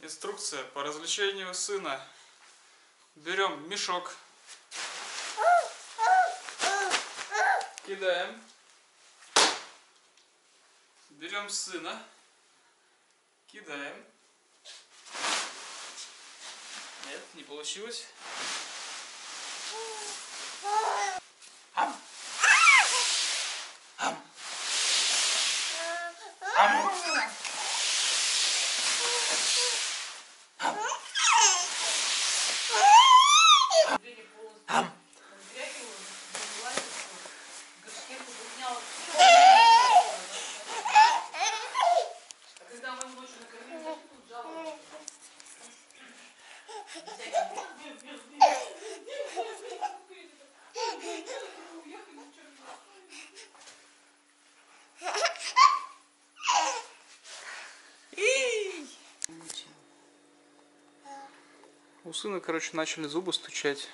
Инструкция по развлечению сына. Берем мешок. Кидаем. Берем сына. Кидаем. Нет, не получилось. Ам. Ам. Ам. Ам. Когда мы ночью накормили, тут жаловались. У сына, короче, начали зубы стучать.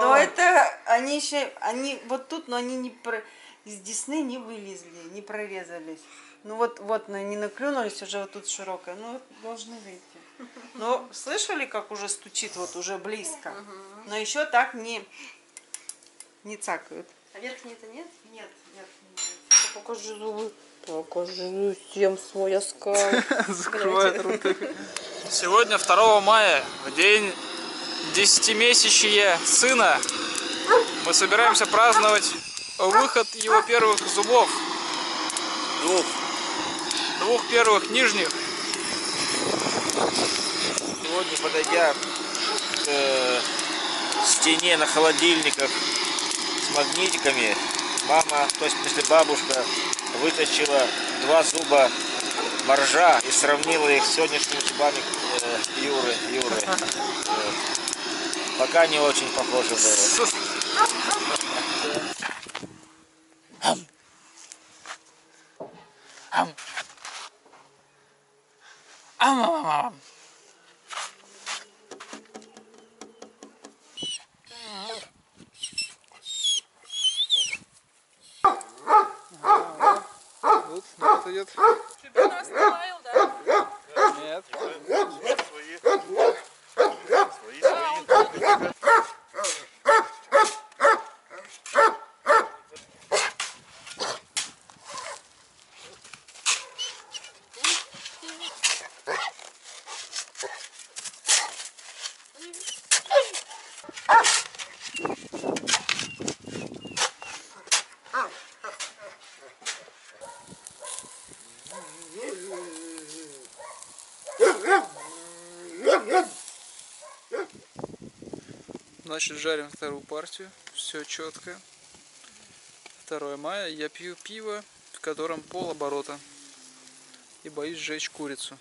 Но это они еще, они вот тут, но они не про, из десны не вылезли, не прорезались. Ну вот, вот, но они наклюнулись уже вот тут широкое, ну должны выйти. Но слышали, как уже стучит вот уже близко? Но еще так не, не цакают. А верхний-то нет? Нет, нет, Покажи зубы. Покажи всем свой оскал. Закрывает рты. Сегодня 2 мая, в день десятимесячия сына, мы собираемся праздновать выход его первых зубов. Двух. Двух первых нижних. Сегодня, подойдя к э, стене на холодильниках с магнитиками, мама, то есть смысле бабушка, вытащила два зуба моржа и сравнила их с сегодняшними зубами э, Юры. Юры. Вот. Пока не очень похоже было. Ам. Ам, ам, идет. Тебя нас лаял, да? Нет. Значит, жарим вторую партию. Все четко. 2 мая. Я пью пиво, в котором пол оборота. И боюсь сжечь курицу.